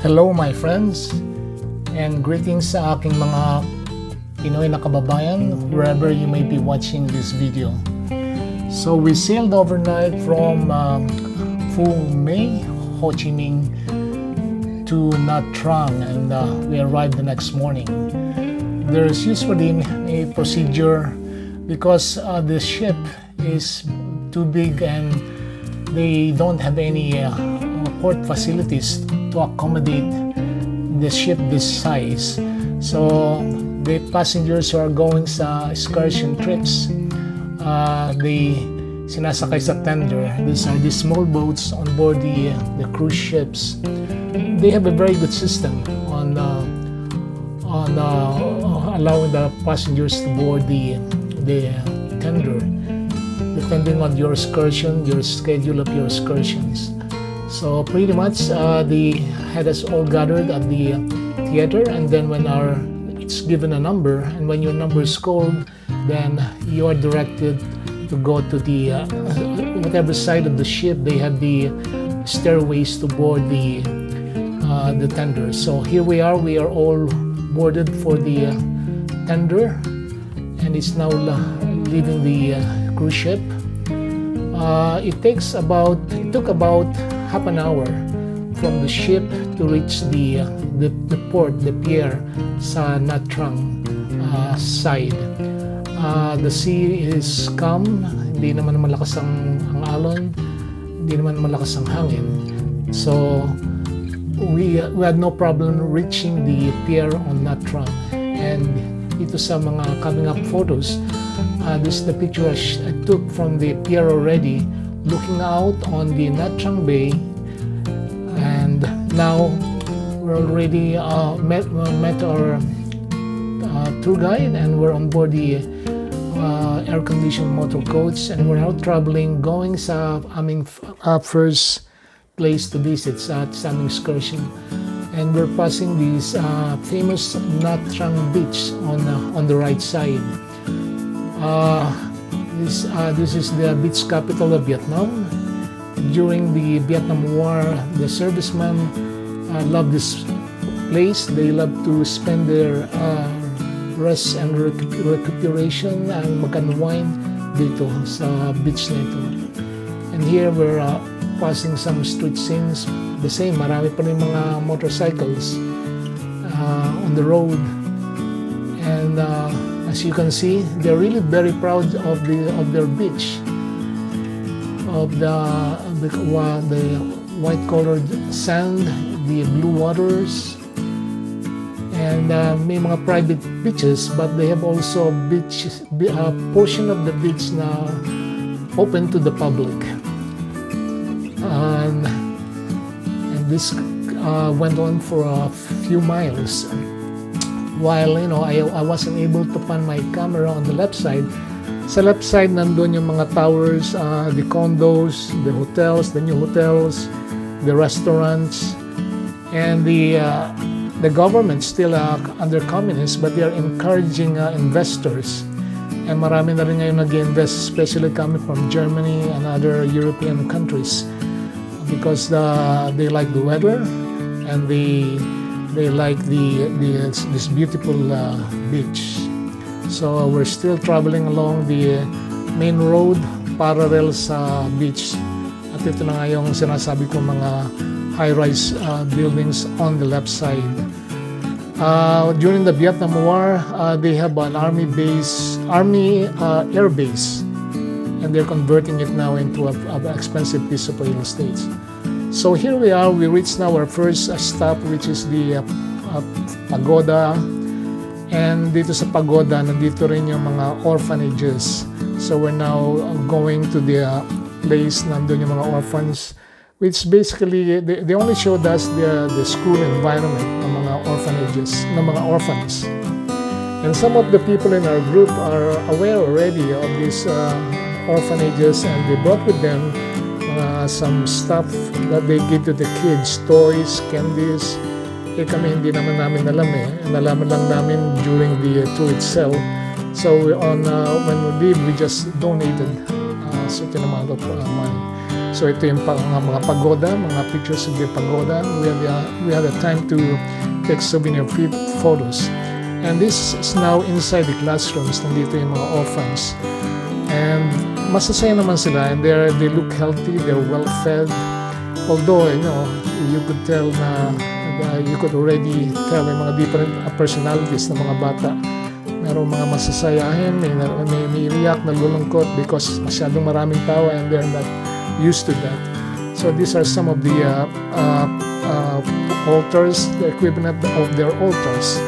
Hello my friends and greetings sa aking mga Pinoy na kababayan wherever you may be watching this video. So we sailed overnight from um, Phu My, Ho Chi Minh to Nha Trang and uh, we arrived the next morning. There is usually a procedure because uh, the ship is too big and they don't have any uh, port facilities to accommodate the ship this size. So the passengers who are going sa excursion trips, uh, they sinasakay sa tender. These are the small boats on board the, the cruise ships. They have a very good system on uh, on uh, allowing the passengers to board the the tender, depending on your excursion, your schedule of your excursions. So pretty much uh, they had us all gathered at the theater and then when our it's given a number and when your number is called then you are directed to go to the uh, whatever side of the ship they have the stairways to board the uh, the tender. So here we are, we are all boarded for the uh, tender and it's now leaving the uh, cruise ship. Uh, it takes about it took about half an hour from the ship to reach the the, the port, the pier sa Nha Trang uh, side. Uh, the sea is calm, hindi naman malakas ang, ang alon, hindi naman malakas ang hangin. So we, we had no problem reaching the pier on Nha Trang. And ito sa mga coming up photos, uh, this is the picture I, I took from the pier already looking out on the Nha Bay and now we're already uh, met, uh, met our uh, tour guide and we're on board the uh, air-conditioned motor coach and we're now traveling going sa aming uh, first place to visit sa aming excursion. And we're passing this uh, famous Nha Trang beach on uh, on the right side. Uh, this, uh, this is the beach capital of Vietnam. During the Vietnam War, the servicemen uh, love this place. They loved to spend their uh, rest and recu recuperation and mag-unwind dito sa beach na. And here we're uh, passing some street scenes. The same, marami pa rin mga motorcycles uh, on the road. And uh, as you can see, they're really very proud of the of their beach, of the the, the white-colored sand, the blue waters, and uh, may mga private beaches, but they have also beach a portion of the beach na open to the public, and and this uh, went on for a few miles while you know I, I wasn't able to pan my camera on the left side. Sa left side nandun yung mga towers uh, the condos the hotels the new hotels the restaurants and the uh, the government still uh, under communists but they are encouraging uh, investors. And marami na rin ngayon nag-invest especially coming from Germany and other European countries because the, they like the weather and the they like the, the this beautiful uh, beach. So we're still traveling along the main road parallel sa beach. At ito na nga yung sinasabi ko mga high-rise uh, buildings on the left side. Uh, during the Vietnam War, uh, they have an army base, army uh, air base, and they're converting it now into an expensive piece of real estate. So here we are, we reached now our first stop which is the uh, uh, pagoda. And dito sa pagoda, nandito rin yung mga orphanages. So we're now going to the uh, place, nandun yung mga orphans, which basically, they, they only showed us the, the school environment ng mga orphanages, ng mga orphans. And some of the people in our group are aware already of these uh, orphanages and they brought with them some stuff that they give to the kids, toys, candies. Eh kami hindi naman namin alam eh. Nalaman lang namin during the uh, tour itself. So on uh, when we leave, we just donated uh, certain amount of uh, money. So ito yung mga, mga pagoda, mga pictures of the pagoda. We had, uh, we had a time to take souvenir photos. And this is now inside the classrooms. Nandito yung mga orphans. And masasaya naman sila. And they're, they look healthy, they're well fed. Although, you know, you could tell na uh, you could already tell yung mga different personalities ng mga bata. Merong mga masasayahin, may, may, may iiyak, nalulungkot because masyadong maraming tao and they're not used to that. So these are some of the uh, uh, uh, altars, the equivalent of their altars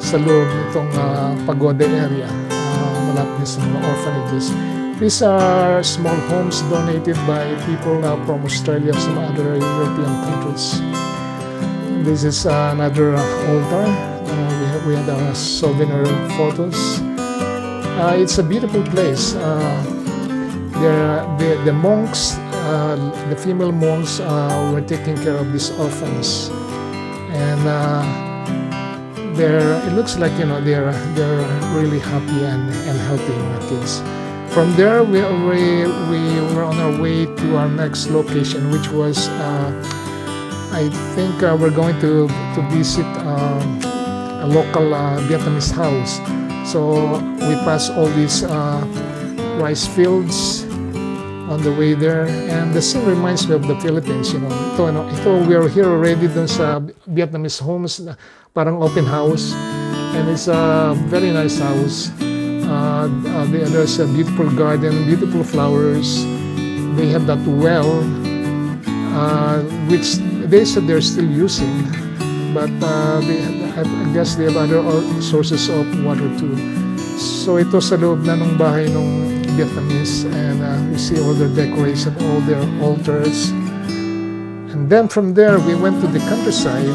sa loob nitong uh, pagoda area, uh, malapit sa mga orphanages. These are small homes donated by people uh, from Australia, some other European countries. This is uh, another altar. Uh, we, have, we had our souvenir photos. Uh, it's a beautiful place. Uh, the, the monks, uh, the female monks, uh, were taking care of these orphans, and they're it looks like you know they're they're really happy and, and helping the kids from there we, we we were on our way to our next location which was uh, I think uh, we're going to to visit uh, a local uh, Vietnamese house. So we pass all these uh, rice fields on the way there and the scene reminds me of the Philippines you know. Ito, ano, ito we are here already dun sa Vietnamese homes parang open house and it's a very nice house uh, uh, there's a beautiful garden beautiful flowers they have that well uh, which they said they're still using but uh, they, I guess they have other sources of water too so ito sa loob na ng bahay ng Vietnamese and uh, you see all their decoration, all their altars. And then from there, we went to the countryside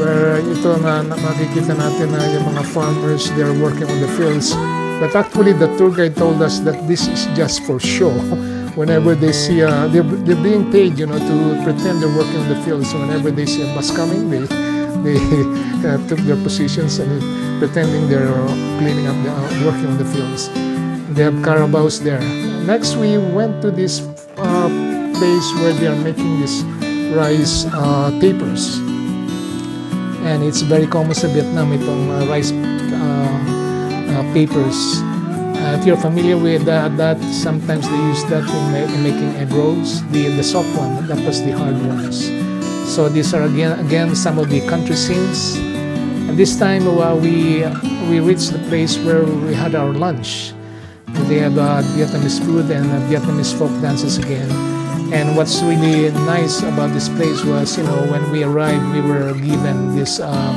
where ito na, na makikita natin na yung mga farmers, they're working on the fields. But actually, the tour guide told us that this is just for show. Whenever they see, uh, they're, they're being paid, you know, to pretend they're working on the fields. So whenever they see a bus coming, they, they uh, took their positions and pretending they're cleaning up, the, uh, working on the fields. They have carabaos there. Next, we went to this uh, place where they are making these rice uh, papers. And it's very common sa Vietnam itong uh, rice uh, uh, papers. Uh, if you're familiar with that, sometimes they use that in, ma in making egg rolls. The, the soft one, that was the hard ones. So these are again, again some of the country scenes. And this time uh, we, we reached the place where we had our lunch. They have uh, Vietnamese food and uh, Vietnamese folk dances again. And what's really nice about this place was, you know, when we arrived, we were given this uh.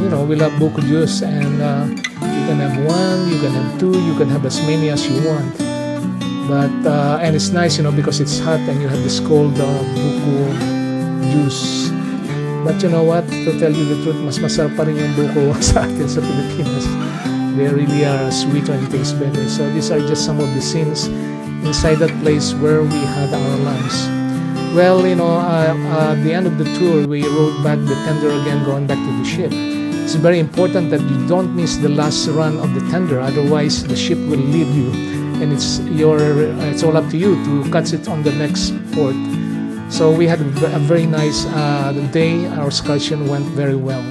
You know, we love buko juice. And uh, you can have one, you can have two, you can have as many as you want. But, uh, and it's nice, you know, because it's hot and you have this cold uh, buko juice. But you know what? To tell you the truth, mas masarap pa rin yung buko sa atin sa Pilipinas. They really are sweeter and taste better. So these are just some of the scenes inside that place where we had our lunch. Well, you know, uh, uh, at the end of the tour, we rode back the tender again, going back to the ship. It's very important that you don't miss the last run of the tender, otherwise the ship will leave you, and it's your it's all up to you to catch it on the next port. So we had a very nice uh, day. Our excursion went very well.